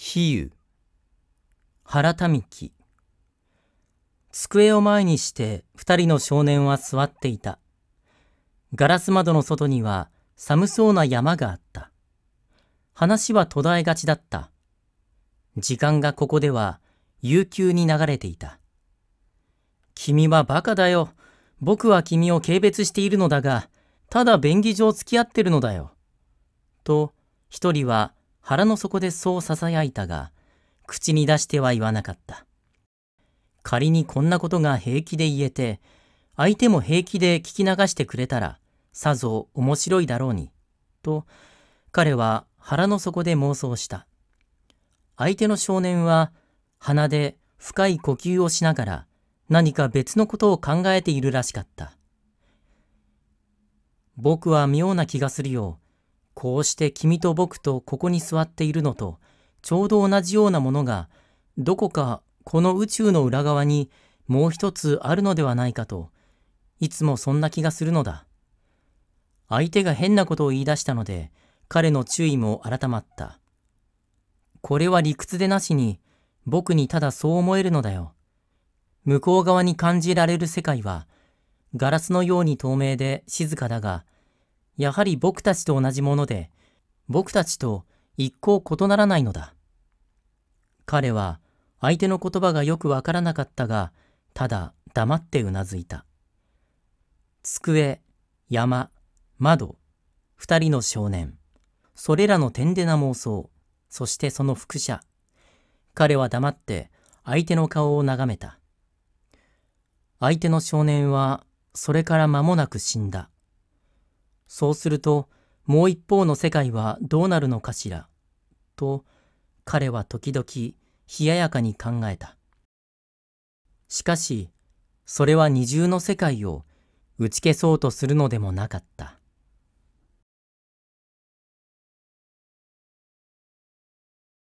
比喩原民喜机を前にして二人の少年は座っていた。ガラス窓の外には寒そうな山があった。話は途絶えがちだった。時間がここでは悠久に流れていた。君はバカだよ。僕は君を軽蔑しているのだが、ただ便宜上付き合ってるのだよ。と、一人は腹の底でそう囁いたが、口に出しては言わなかった。仮にこんなことが平気で言えて、相手も平気で聞き流してくれたら、さぞ面白いだろうに、と、彼は腹の底で妄想した。相手の少年は、鼻で深い呼吸をしながら、何か別のことを考えているらしかった。僕は妙な気がするよ。こうして君と僕とここに座っているのと、ちょうど同じようなものが、どこかこの宇宙の裏側にもう一つあるのではないかと、いつもそんな気がするのだ。相手が変なことを言い出したので、彼の注意も改まった。これは理屈でなしに、僕にただそう思えるのだよ。向こう側に感じられる世界は、ガラスのように透明で静かだが、やはり僕たちと同じもので、僕たちと一向異ならないのだ。彼は相手の言葉がよくわからなかったが、ただ黙ってうなずいた。机、山、窓、二人の少年、それらの天でな妄想、そしてその副写。彼は黙って相手の顔を眺めた。相手の少年はそれから間もなく死んだ。そうすると、もう一方の世界はどうなるのかしら、と彼は時々冷ややかに考えた。しかし、それは二重の世界を打ち消そうとするのでもなかった。